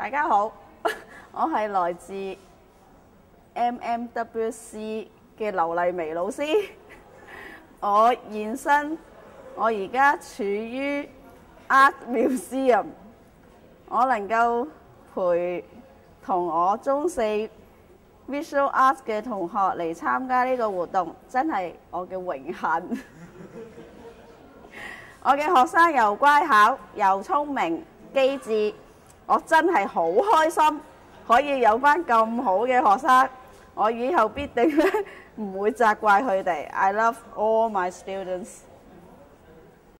大家好，我係來自 MMWC 嘅劉麗薇老師。我現身，我而家處於 Art Museum，我能夠陪同我中四 Visual Art 嘅同學嚟參加呢個活動，真係我嘅榮幸。我嘅學生又乖巧又聰明機智，我真係好開心可以有班咁好嘅學生，我以後必定咧唔會責怪佢哋。I love all my students.